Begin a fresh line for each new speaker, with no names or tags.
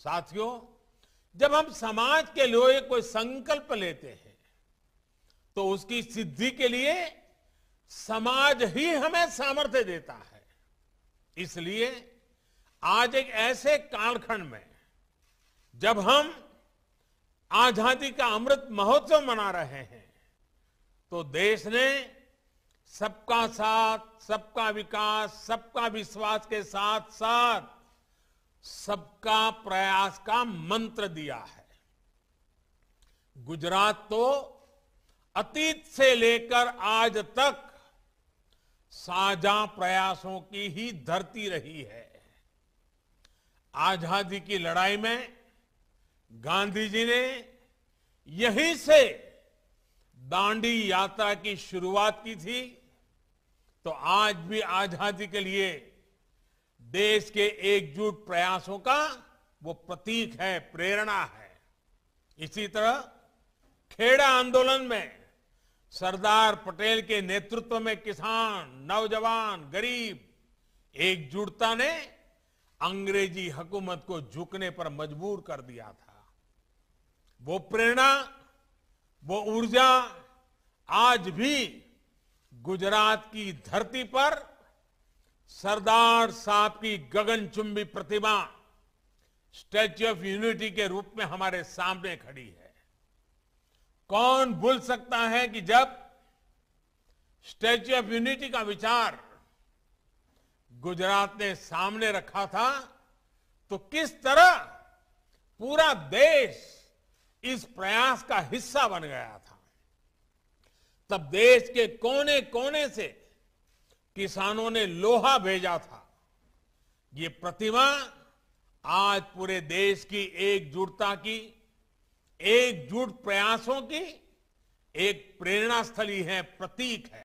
साथियों, जब हम समाज के लिए कोई संकल्प लेते हैं तो उसकी सिद्धि के लिए समाज ही हमें सामर्थ्य देता है। इसलिए आज एक ऐसे कालखंड में, जब हम आज़ादी का अमृत महोत्सव मना रहे हैं तो देश ने सबका साथ, सबका विकास, सबका विश्वास के साथ साथ सबका प्रयास का मंत्र दिया है। गुजरात तो अतीत से लेकर आज तक साझा प्रयासों की ही धरती रही है। आज़ादी की लड़ाई में गांधी जी ने यहीं से दांडी यात्रा की शुरुआत की थी तो आज भी आज़ादी के लिए देश के एकजुट प्रयासों का वो प्रतीक है, प्रेरणा है। इसी तरह खेड़ा आंदोलन में सरदार पटेल के नेतृत्व में किसान, नौजवान, गरीब, एकजुटता ने अंग्रेज़ी हुकूमत को झुकने पर मजबूर कर दिया था। वो प्रेरणा, वो ऊर्जा आज भी गुजरात की धरती पर सरदार साहब की गगनचुंबी प्रतिमा स्टैच्यू ऑफ़ यूनिटी के रूप में हमारे सामने खड़ी है। कौन भूल सकता है कि जब स्टैच्यू ऑफ़ यूनिटी का विचार गुजरात ने सामने रखा था तो किस तरह पूरा देश इस प्रयास का हिस्सा बन गया था? तब देश के कोने कोने से किसानों ने लोहा भेजा था। ये प्रतिमा आज पूरे देश की एकजुटता की, एकजुट प्रयासों की एक प्रेरणा स्थली है, प्रतीक है।